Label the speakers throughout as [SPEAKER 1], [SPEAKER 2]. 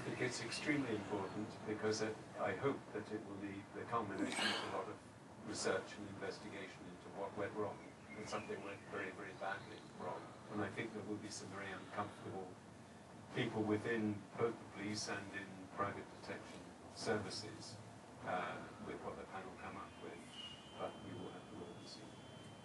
[SPEAKER 1] think it's extremely important because I hope that it will be the culmination of a lot of research and investigation into what went wrong. And something went very, very badly wrong. And I think there will be some very uncomfortable people within both the police and in private detection services uh, with what the panel come up with. But we will have to wait and see.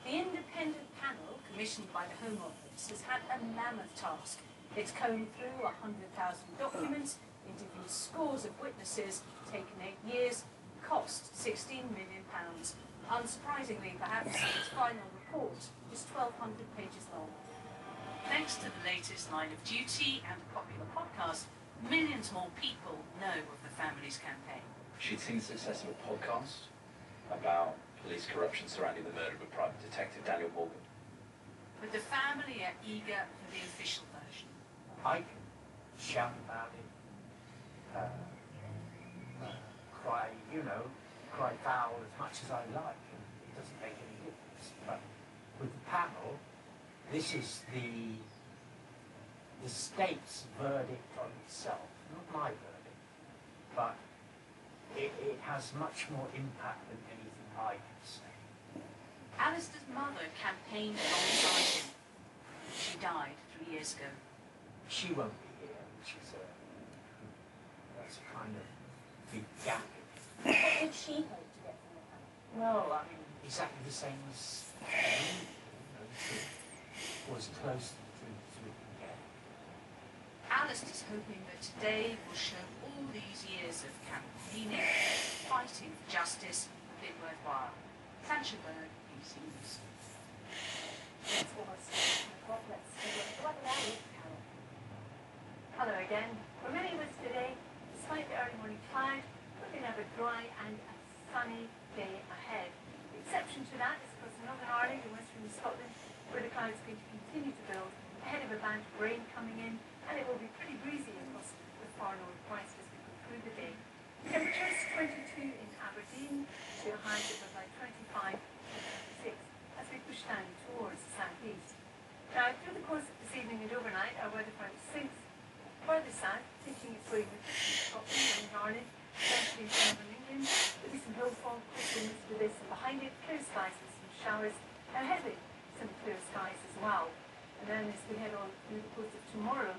[SPEAKER 2] The independent panel, commissioned by the Home Office, has had a mammoth task. It's combed through 100,000 documents, interviewed scores of witnesses, taken eight years, cost 16 million pounds. Unsurprisingly, perhaps, its final report is 1,200 pages long. Thanks to the latest line of duty and a popular podcast, millions more people know of the Families Campaign.
[SPEAKER 3] She'd seen the success of a podcast about police corruption surrounding the murder of a private detective, Daniel Morgan.
[SPEAKER 2] But the family are eager for the official version.
[SPEAKER 4] I can shout about it, uh, uh, cry, you know, cry foul as much as I like, it doesn't make any difference. But with the panel, this is the the state's verdict on itself, not my verdict, but it, it has much more impact than anything I can say.
[SPEAKER 2] Alistair's mother campaigned alongside him. She died three years ago.
[SPEAKER 4] She won't be here, which is a that's a kind of big gap.
[SPEAKER 5] What did she hope to get from the panel?
[SPEAKER 4] Well, I mean, exactly the same as me, you know, as close to the truth as we can get.
[SPEAKER 2] Alistair's hoping that today will show all these years of campaigning, fighting for justice, have been worthwhile. Sanchia Berg, BBC News.
[SPEAKER 5] That's what I said. What let's see what what about it, Carol?
[SPEAKER 6] Hello again. For many of us today, despite the early morning cloud, we're going to have a dry and a sunny day ahead. The exception to that is across Northern Ireland and Western Scotland, where the cloud is going to continue to build ahead of a band of rain coming in, and it will be pretty breezy across the far northwest as we go through the day. Temperatures 22 in Aberdeen to a high of about 25 to 26 as we push down towards the southeast. Now, through the course of this evening and overnight, our weather further south, taking its way with Scotland and Ireland, into northern England. There'll be some hillfall, winds to this, and behind it, clear skies with some showers, and it, some clear skies as well. And then as we head on through the course of tomorrow,